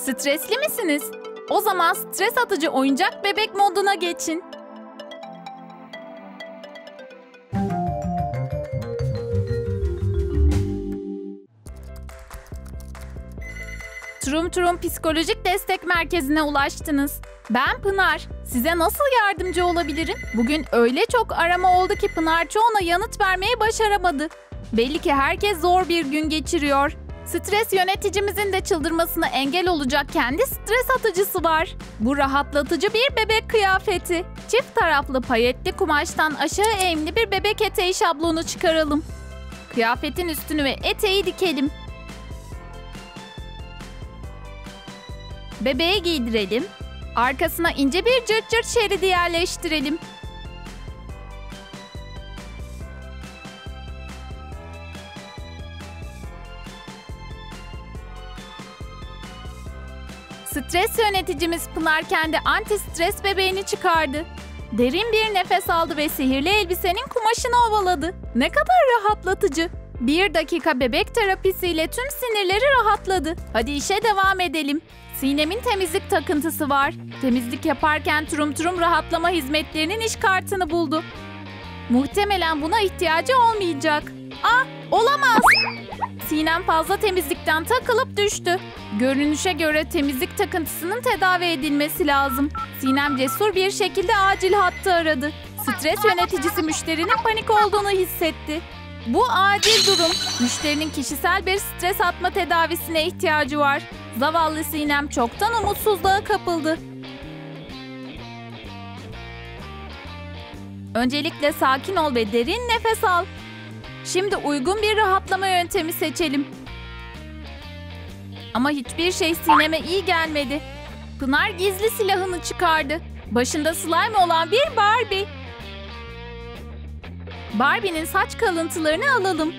Stresli misiniz? O zaman stres atıcı oyuncak bebek moduna geçin. Trum Trum Psikolojik Destek Merkezi'ne ulaştınız. Ben Pınar. Size nasıl yardımcı olabilirim? Bugün öyle çok arama oldu ki Pınar çoğuna yanıt vermeyi başaramadı. Belli ki herkes zor bir gün geçiriyor. Stres yöneticimizin de çıldırmasına engel olacak kendi stres atıcısı var. Bu rahatlatıcı bir bebek kıyafeti. Çift taraflı payetli kumaştan aşağı eğimli bir bebek eteği şablonu çıkaralım. Kıyafetin üstünü ve eteği dikelim. Bebeğe giydirelim. Arkasına ince bir cırt cırt şeridi yerleştirelim. Stres yöneticimiz Pınar kendi anti stres bebeğini çıkardı. Derin bir nefes aldı ve sihirli elbisenin kumaşını ovaladı. Ne kadar rahatlatıcı. Bir dakika bebek terapisiyle tüm sinirleri rahatladı. Hadi işe devam edelim. Sinem'in temizlik takıntısı var. Temizlik yaparken Trum Trum rahatlama hizmetlerinin iş kartını buldu. Muhtemelen buna ihtiyacı olmayacak. Ah olamaz. Sinem fazla temizlikten takılıp düştü. Görünüşe göre temizlik takıntısının tedavi edilmesi lazım. Sinem cesur bir şekilde acil hattı aradı. Stres yöneticisi müşterinin panik olduğunu hissetti. Bu acil durum. Müşterinin kişisel bir stres atma tedavisine ihtiyacı var. Zavallı Sinem çoktan umutsuzluğa kapıldı. Öncelikle sakin ol ve derin nefes al. Şimdi uygun bir rahatlama yöntemi seçelim. Ama hiçbir şey Sinem'e iyi gelmedi. Pınar gizli silahını çıkardı. Başında slime olan bir Barbie. Barbie'nin saç kalıntılarını alalım.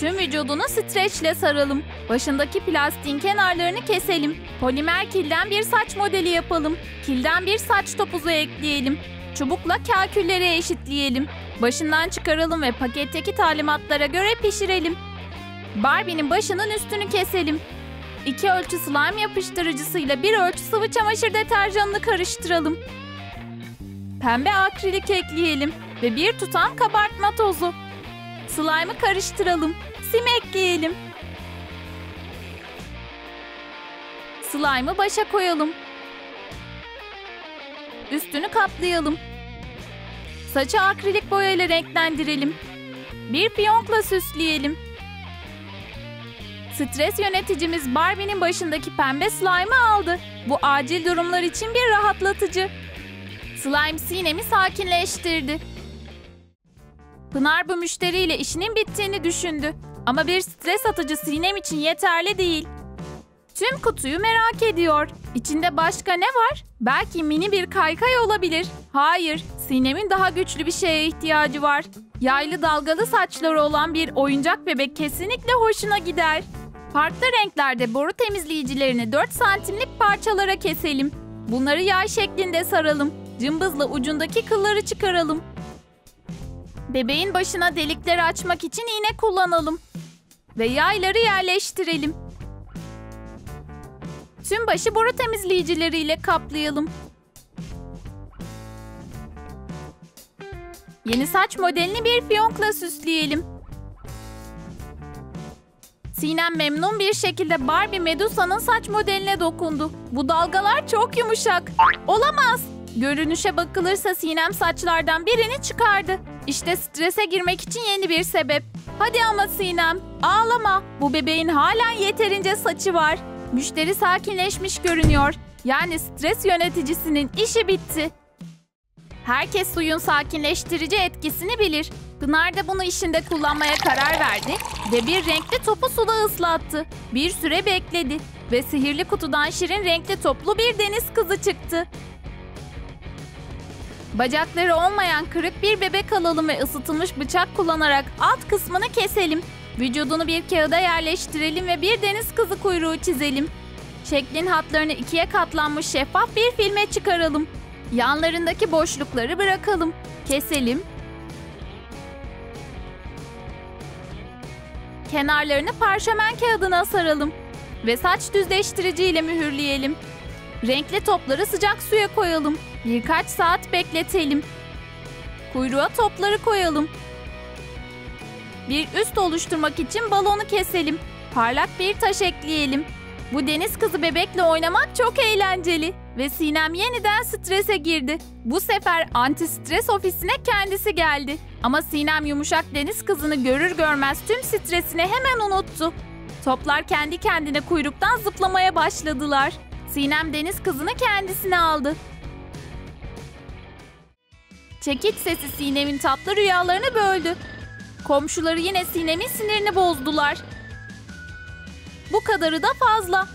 Tüm vücudunu streçle saralım. Başındaki plastiğin kenarlarını keselim. Polimer kilden bir saç modeli yapalım. Kilden bir saç topuzu ekleyelim. Çubukla kakülleri eşitleyelim. Başından çıkaralım ve paketteki talimatlara göre pişirelim. Barbie'nin başının üstünü keselim. İki ölçü slime yapıştırıcısıyla bir ölçü sıvı çamaşır deterjanını karıştıralım. Pembe akrilik ekleyelim ve bir tutam kabartma tozu. Slime'ı karıştıralım. Sim ekleyelim. Slime'ı başa koyalım. Üstünü kaplayalım. Saçı akrilik boyayla renklendirelim. Bir fiyonkla süsleyelim. Stres yöneticimiz Barbie'nin başındaki pembe slime'ı aldı. Bu acil durumlar için bir rahatlatıcı. Slime sinemi sakinleştirdi. Pınar bu müşteriyle işinin bittiğini düşündü. Ama bir stres atıcı sinem için yeterli değil. Tüm kutuyu merak ediyor. İçinde başka ne var? Belki mini bir kaykay olabilir. Hayır, Sinem'in daha güçlü bir şeye ihtiyacı var. Yaylı dalgalı saçları olan bir oyuncak bebek kesinlikle hoşuna gider. Farklı renklerde boru temizleyicilerini 4 santimlik parçalara keselim. Bunları yay şeklinde saralım. Cımbızla ucundaki kılları çıkaralım. Bebeğin başına delikleri açmak için iğne kullanalım. Ve yayları yerleştirelim. Tüm başı boru temizleyicileriyle kaplayalım. Yeni saç modelini bir fiyonkla süsleyelim. Sinem memnun bir şekilde Barbie Medusa'nın saç modeline dokundu. Bu dalgalar çok yumuşak. Olamaz. Görünüşe bakılırsa Sinem saçlardan birini çıkardı. İşte strese girmek için yeni bir sebep. Hadi ama Sinem, ağlama. Bu bebeğin halen yeterince saçı var. Müşteri sakinleşmiş görünüyor. Yani stres yöneticisinin işi bitti. Herkes suyun sakinleştirici etkisini bilir. Pınar da bunu işinde kullanmaya karar verdi ve bir renkli topu suda ıslattı. Bir süre bekledi ve sihirli kutudan şirin renkli toplu bir deniz kızı çıktı. Bacakları olmayan kırık bir bebek alalım ve ısıtılmış bıçak kullanarak alt kısmını keselim. Vücudunu bir kağıda yerleştirelim ve bir deniz kızı kuyruğu çizelim. Şeklin hatlarını ikiye katlanmış şeffaf bir filme çıkaralım. Yanlarındaki boşlukları bırakalım. Keselim. Kenarlarını parşömen kağıdına saralım. Ve saç düzleştirici ile mühürleyelim. Renkli topları sıcak suya koyalım. Birkaç saat bekletelim. Kuyruğa topları koyalım. Bir üst oluşturmak için balonu keselim. Parlak bir taş ekleyelim. Bu deniz kızı bebekle oynamak çok eğlenceli. Ve Sinem yeniden strese girdi. Bu sefer anti stres ofisine kendisi geldi. Ama Sinem yumuşak deniz kızını görür görmez tüm stresini hemen unuttu. Toplar kendi kendine kuyruktan zıplamaya başladılar. Sinem deniz kızını kendisine aldı. Çekiç sesi Sinem'in tatlı rüyalarını böldü. Komşuları yine Sinem'in sinirini bozdular. Bu kadarı da fazla.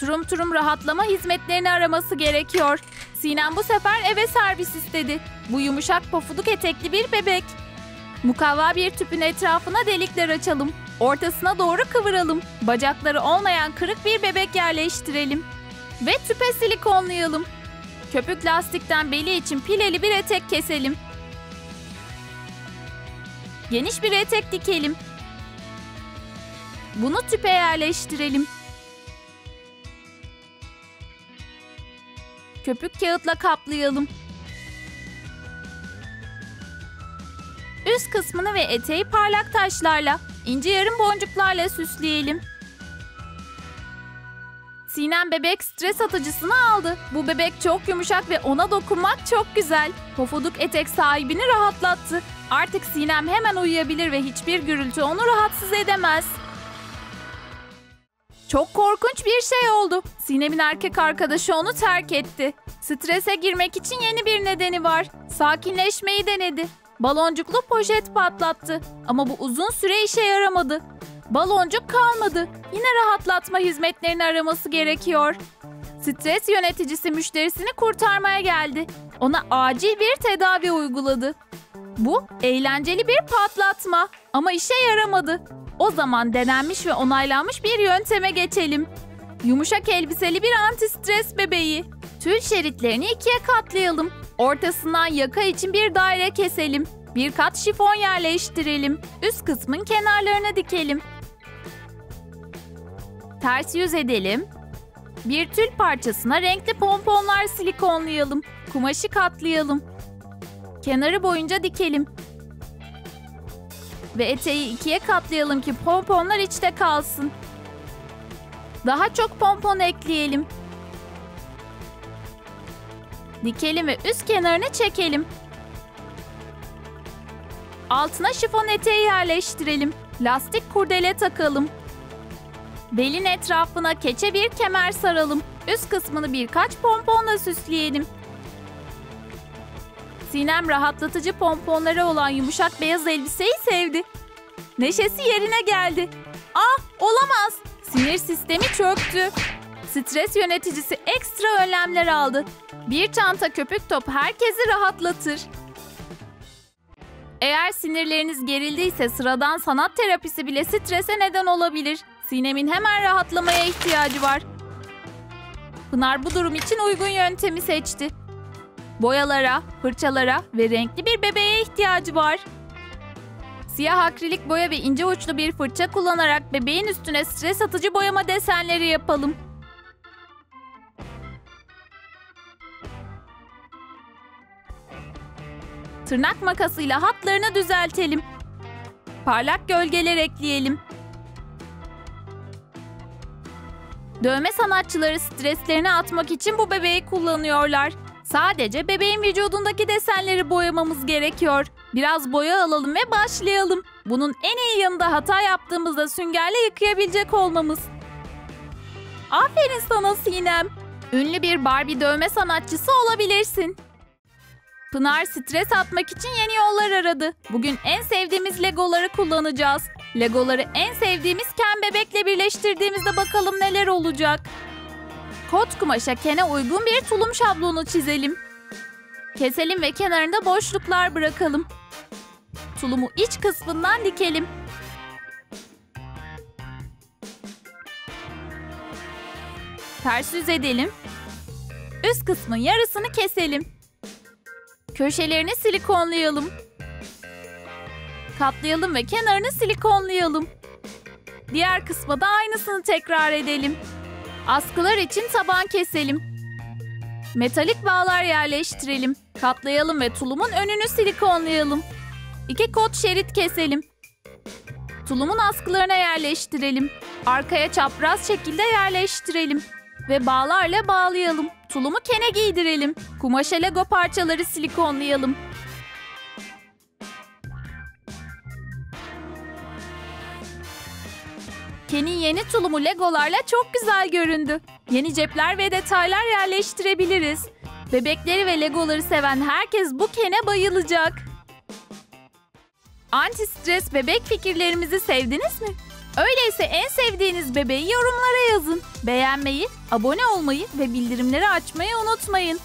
Turum turum rahatlama hizmetlerini araması gerekiyor. Sinem bu sefer eve servis istedi. Bu yumuşak pofuduk etekli bir bebek. Mukavva bir tüpün etrafına delikler açalım. Ortasına doğru kıvıralım. Bacakları olmayan kırık bir bebek yerleştirelim. Ve tüpe silikonlayalım. Köpük lastikten beli için pileli bir etek keselim. Geniş bir etek dikelim. Bunu tüpe yerleştirelim. Köpük kağıtla kaplayalım. Üst kısmını ve eteği parlak taşlarla, ince yarım boncuklarla süsleyelim. Sinem bebek stres atıcısını aldı. Bu bebek çok yumuşak ve ona dokunmak çok güzel. Pofuduk etek sahibini rahatlattı. Artık Sinem hemen uyuyabilir ve hiçbir gürültü onu rahatsız edemez. Çok korkunç bir şey oldu. Sinem'in erkek arkadaşı onu terk etti. Strese girmek için yeni bir nedeni var. Sakinleşmeyi denedi. Baloncuklu poşet patlattı. Ama bu uzun süre işe yaramadı. Baloncuk kalmadı. Yine rahatlatma hizmetlerini araması gerekiyor. Stres yöneticisi müşterisini kurtarmaya geldi. Ona acil bir tedavi uyguladı. Bu eğlenceli bir patlatma ama işe yaramadı. O zaman denenmiş ve onaylanmış bir yönteme geçelim. Yumuşak elbiseli bir anti-stres bebeği. Tül şeritlerini ikiye katlayalım. Ortasından yaka için bir daire keselim. Bir kat şifon yerleştirelim. Üst kısmın kenarlarına dikelim. Ters yüz edelim. Bir tül parçasına renkli pomponlar silikonlayalım. Kumaşı katlayalım. Kenarı boyunca dikelim. Ve eteği ikiye katlayalım ki pomponlar içte kalsın. Daha çok pompon ekleyelim. Dikelim ve üst kenarını çekelim. Altına şifon eteği yerleştirelim. Lastik kurdele takalım. Belin etrafına keçe bir kemer saralım. Üst kısmını birkaç pomponla süsleyelim. Sinem rahatlatıcı pomponları olan yumuşak beyaz elbiseyi sevdi. Neşesi yerine geldi. Ah olamaz. Sinir sistemi çöktü. Stres yöneticisi ekstra önlemler aldı. Bir çanta köpük top herkesi rahatlatır. Eğer sinirleriniz gerildiyse sıradan sanat terapisi bile strese neden olabilir. Sinem'in hemen rahatlamaya ihtiyacı var. Pınar bu durum için uygun yöntemi seçti. Boyalara, fırçalara ve renkli bir bebeğe ihtiyacı var. Siyah akrilik boya ve ince uçlu bir fırça kullanarak bebeğin üstüne stres atıcı boyama desenleri yapalım. Tırnak makasıyla hatlarını düzeltelim. Parlak gölgeler ekleyelim. Dövme sanatçıları streslerini atmak için bu bebeği kullanıyorlar. Sadece bebeğin vücudundaki desenleri boyamamız gerekiyor. Biraz boya alalım ve başlayalım. Bunun en iyi yanında hata yaptığımızda süngerle yıkayabilecek olmamız. Aferin sana Sinem. Ünlü bir Barbie dövme sanatçısı olabilirsin. Pınar stres atmak için yeni yollar aradı. Bugün en sevdiğimiz legoları kullanacağız. Legoları en sevdiğimiz Ken bebekle birleştirdiğimizde bakalım neler olacak. Kot kumaşa kene uygun bir tulum şablonu çizelim. Keselim ve kenarında boşluklar bırakalım. Tulumu iç kısmından dikelim. Ters yüz edelim. Üst kısmın yarısını keselim. Köşelerini silikonlayalım. Katlayalım ve kenarını silikonlayalım. Diğer kısma da aynısını tekrar edelim. Askılar için taban keselim. Metalik bağlar yerleştirelim. Katlayalım ve tulumun önünü silikonlayalım. İki kot şerit keselim. Tulumun askılarına yerleştirelim. Arkaya çapraz şekilde yerleştirelim. Ve bağlarla bağlayalım. Tulumu kene giydirelim. Kumaşa lego parçaları silikonlayalım. Ken'in yeni tulumu legolarla çok güzel göründü. Yeni cepler ve detaylar yerleştirebiliriz. Bebekleri ve legoları seven herkes bu Ken'e bayılacak. Anti stres bebek fikirlerimizi sevdiniz mi? Öyleyse en sevdiğiniz bebeği yorumlara yazın. Beğenmeyi, abone olmayı ve bildirimleri açmayı unutmayın.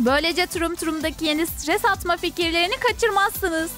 Böylece Trum Trum'daki yeni stres atma fikirlerini kaçırmazsınız.